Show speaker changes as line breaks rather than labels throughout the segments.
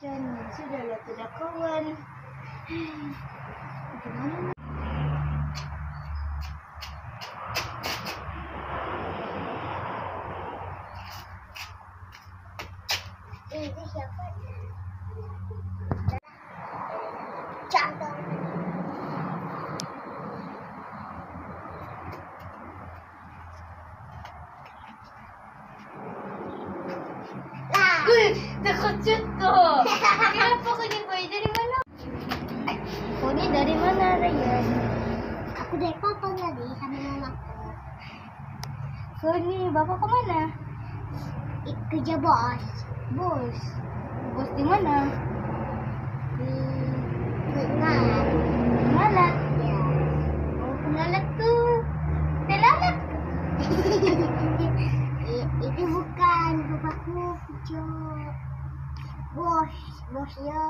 Dan sudahlah tidak kawan. Gimana?
Ini siapa? Contoh. Lah.
Uy, terkejut ko. Kenapa ko ni Boy? Dari mana? Ni dari mana, Ryan?
Aku dari papa tadi sama mamaku.
Ni bapak ke mana?
Kerja bos.
Bos. Bos di mana?
Di Bengal.
Malat.
Ya.
Oh, pengalat tu. Telalat.
I- itu bukan bapakku kerja bos bosnya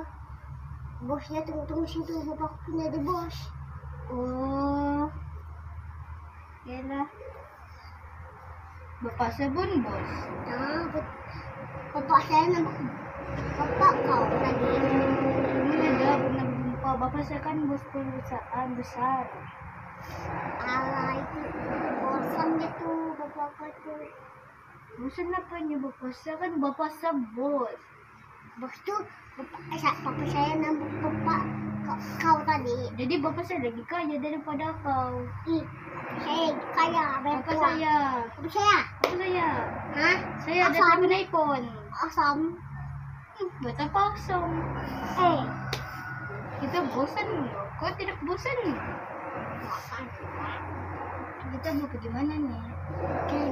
bosnya tunggu tunggu situ bapakku ni ada bos
Oh. Yalah. Bapak saya pun bos.
nah bap- bapak saya nama bapak kau tadi
Mana dah pernah berjumpa. Bapak saya kan bos perusahaan besar.
ala itu bosan dia tu bapak kau tu
Bosan apa bapak saya kan bapak saya bos.
bos tu bapak eh, papa saya nama bapak kau, kau tadi
Jadi bapak saya lagi kaya daripada kau.
Ih, saya kaya
Bapak saya.
bapak saya
Bapak saya.
Hah?
Saya ada
Asam.
telepon iPhone.
asam
Hmm, Betul kosong.
eh
Kita bosan. Kau tidak bosan. Kita mau pergi mana ni?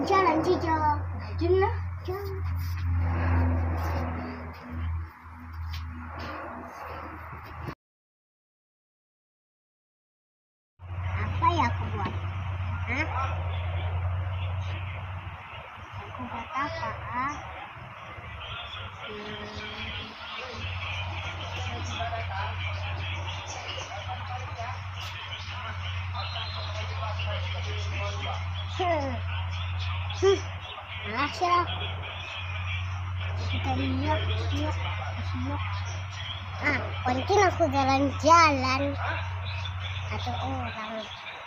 jalan saja
Jom lah.
jalan ya aku buat? Hah? Aku buat apa? Ah? Hmm. Hmm. Ah, siya. Kita lihat, lihat, lihat. Ah, penting aku jalan-jalan. Atau orang.